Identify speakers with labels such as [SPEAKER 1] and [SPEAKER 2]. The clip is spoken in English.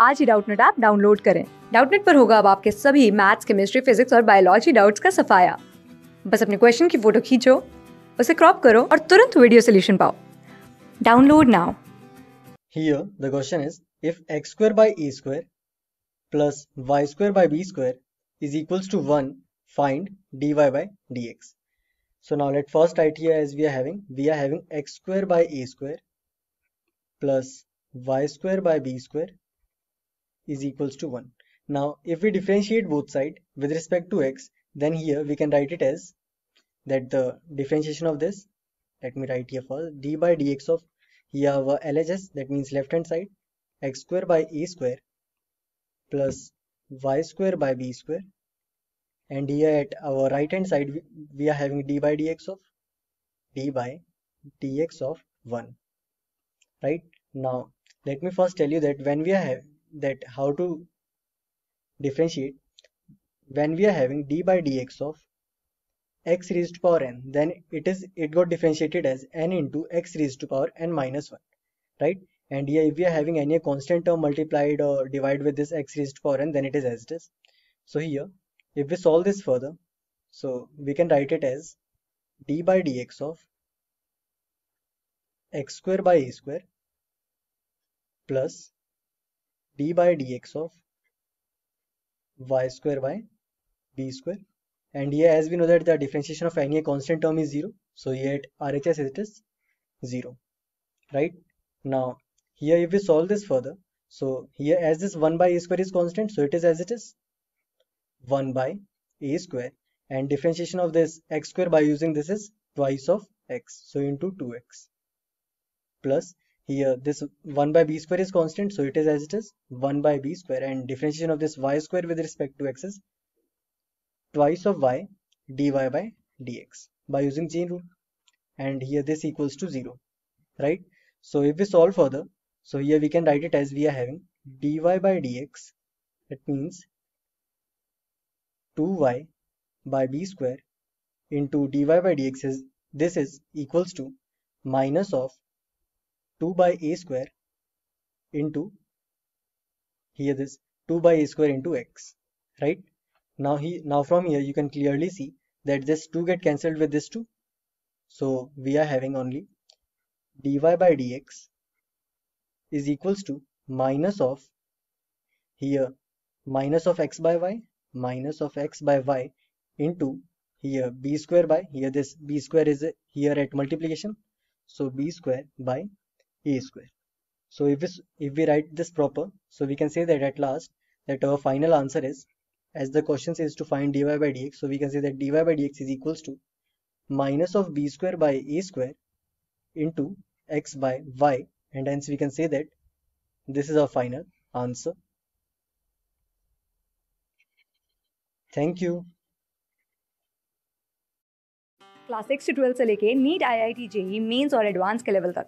[SPEAKER 1] आज ही Doubtnut app download करें डाउटनेट पर होगा अब आपके सभी मैथ्स केमिस्ट्री फिजिक्स और बायोलॉजी डाउट्स का सफाया बस अपने क्वेश्चन की फ़ोटो खींचो उसे क्रॉप करो और तुरंत वीडियो सोल्यूशन पाओ download now
[SPEAKER 2] Here the question is if x square by a square plus y square by b square is equals to 1 find dy by dx. So now let first write here as we are having we are having x square by a square plus y square by b square is equals to 1. Now if we differentiate both side with respect to x then here we can write it as that the differentiation of this let me write here first d by dx of here our LHS that means left hand side x square by a square plus y square by b square. And here at our right hand side we, we are having d by dx of d by dx of 1 right? Now let me first tell you that when we are that how to differentiate when we are having d by dx of x raised to power n then it is it got differentiated as n into x raised to power n minus 1 right? And here if we are having any constant term multiplied or divided with this x raised to power n then it is as it is. So here if we solve this further so we can write it as d by dx of x square by a square plus d by dx of y square by b square. And here as we know that the differentiation of any constant term is 0 so here at RHS is it is 0 right? Now here if we solve this further so here as this 1 by a square is constant so it is as it is 1 by a square. And differentiation of this x square by using this is twice of x. So into 2x plus here this 1 by b square is constant so it is as it is 1 by b square. And differentiation of this y square with respect to x is twice of y dy by dx by using chain rule. And here this equals to 0 right? So if we solve further so here we can write it as we are having dy by dx. That means 2y by b square into dy by dx is this is equals to minus of 2 by a square into here this 2 by a square into x right? Now he now from here you can clearly see that this 2 get cancelled with this 2 so we are having only dy by dx is equals to minus of here minus of x by y minus of x by y into here b square by here this b square is here at multiplication. So b square by a square so if this if we write this proper so we can say that at last that our final answer is as the question says to find dy by dx so we can say that dy by dx is equals to minus of b square by a square into x by y and hence we can say that this is our final answer thank you
[SPEAKER 1] class six से twelfth से लेके NEET I I T JEE mains और advance के level तक